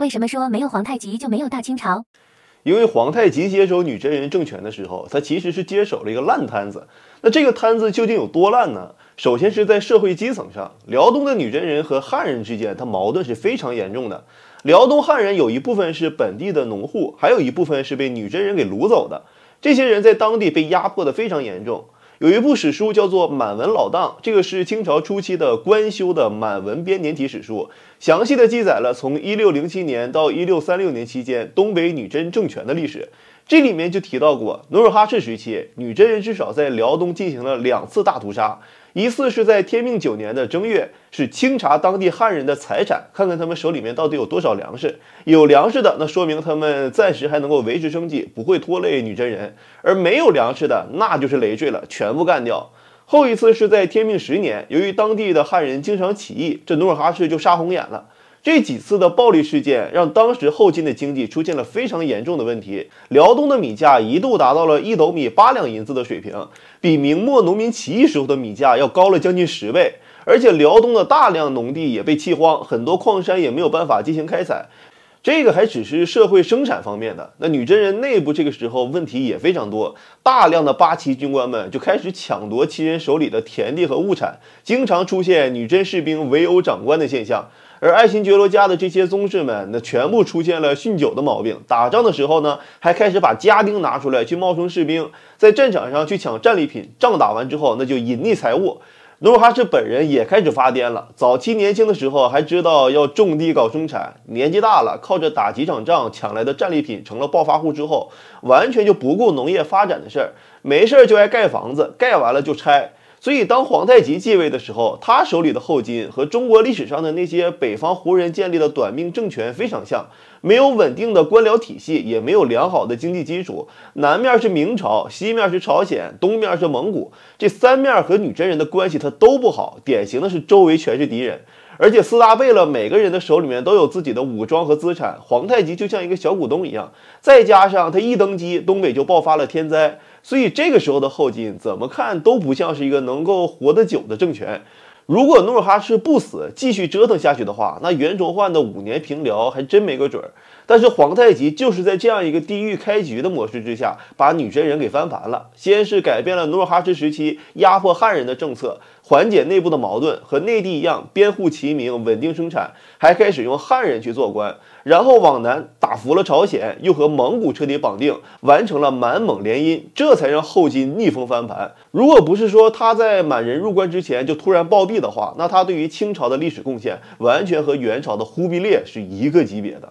为什么说没有皇太极就没有大清朝？因为皇太极接手女真人政权的时候，他其实是接手了一个烂摊子。那这个摊子究竟有多烂呢？首先是在社会基层上，辽东的女真人和汉人之间，它矛盾是非常严重的。辽东汉人有一部分是本地的农户，还有一部分是被女真人给掳走的。这些人在当地被压迫的非常严重。有一部史书叫做《满文老档》，这个是清朝初期的官修的满文编年体史书，详细的记载了从一六零七年到一六三六年期间东北女真政权的历史。这里面就提到过，努尔哈赤时期，女真人至少在辽东进行了两次大屠杀。一次是在天命九年的正月，是清查当地汉人的财产，看看他们手里面到底有多少粮食。有粮食的，那说明他们暂时还能够维持生计，不会拖累女真人；而没有粮食的，那就是累赘了，全部干掉。后一次是在天命十年，由于当地的汉人经常起义，这努尔哈赤就杀红眼了。这几次的暴力事件让当时后金的经济出现了非常严重的问题。辽东的米价一度达到了一斗米八两银子的水平，比明末农民起义时候的米价要高了将近十倍。而且辽东的大量农地也被弃荒，很多矿山也没有办法进行开采。这个还只是社会生产方面的，那女真人内部这个时候问题也非常多，大量的八旗军官们就开始抢夺其人手里的田地和物产，经常出现女真士兵围殴长官的现象。而爱新觉罗家的这些宗室们，那全部出现了酗酒的毛病。打仗的时候呢，还开始把家丁拿出来去冒充士兵，在战场上去抢战利品。仗打完之后，那就隐匿财物。努尔哈赤本人也开始发癫了。早期年轻的时候还知道要种地搞生产，年纪大了，靠着打几场仗抢来的战利品成了暴发户之后，完全就不顾农业发展的事儿，没事儿就爱盖房子，盖完了就拆。所以，当皇太极继位的时候，他手里的后金和中国历史上的那些北方胡人建立的短命政权非常像，没有稳定的官僚体系，也没有良好的经济基础。南面是明朝，西面是朝鲜，东面是蒙古，这三面和女真人的关系他都不好，典型的是周围全是敌人。而且四大贝勒每个人的手里面都有自己的武装和资产，皇太极就像一个小股东一样。再加上他一登基，东北就爆发了天灾，所以这个时候的后金怎么看都不像是一个能够活得久的政权。如果努尔哈赤不死，继续折腾下去的话，那袁崇焕的五年平辽还真没个准儿。但是皇太极就是在这样一个地狱开局的模式之下，把女真人给翻盘了。先是改变了努尔哈赤时期压迫汉人的政策，缓解内部的矛盾，和内地一样编户齐名，稳定生产，还开始用汉人去做官。然后往南打服了朝鲜，又和蒙古彻底绑定，完成了满蒙联姻，这才让后金逆风翻盘。如果不是说他在满人入关之前就突然暴毙的话，那他对于清朝的历史贡献完全和元朝的忽必烈是一个级别的。